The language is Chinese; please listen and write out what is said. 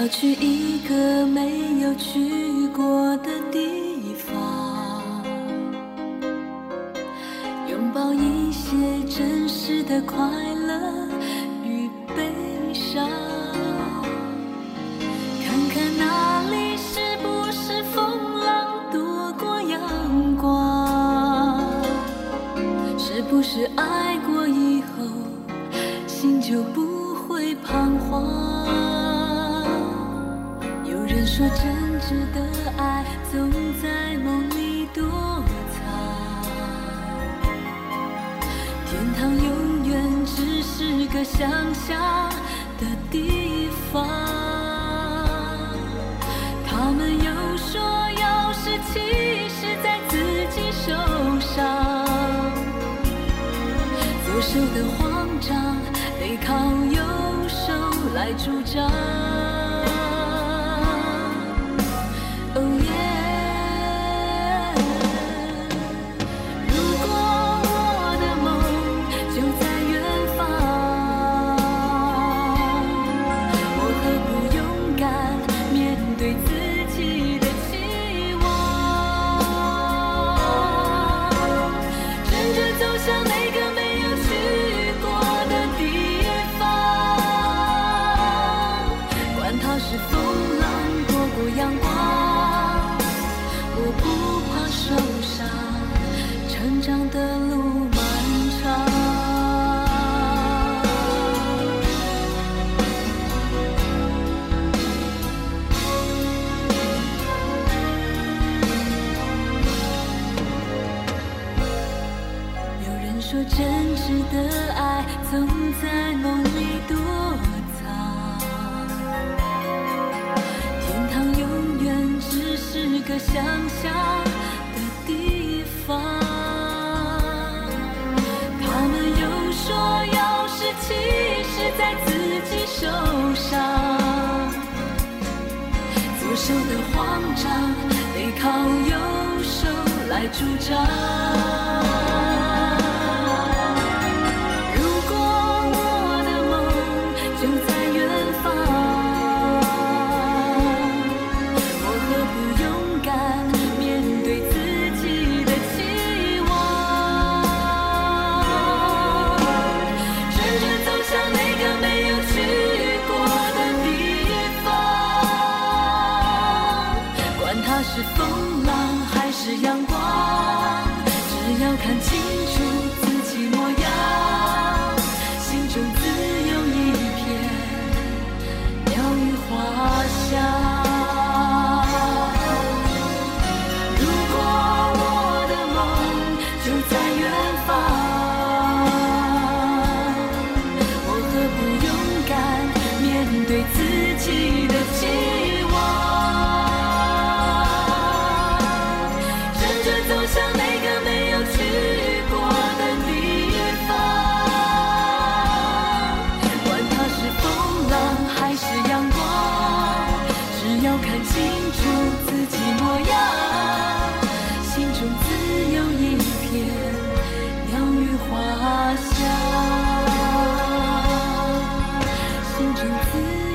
要去一个没有去过的地方，拥抱一些真实的快乐与悲伤，看看那里是不是风浪躲过阳光，是不是爱过以后心就不说，真挚的爱总在梦里躲藏，天堂永远只是个想象的地方。他们又说，钥匙其实在自己手上，左手的慌张得靠右手来主张。的路漫长。有人说，真挚的爱总在梦里躲受伤，左手的慌张得靠右手来主张。是风。自。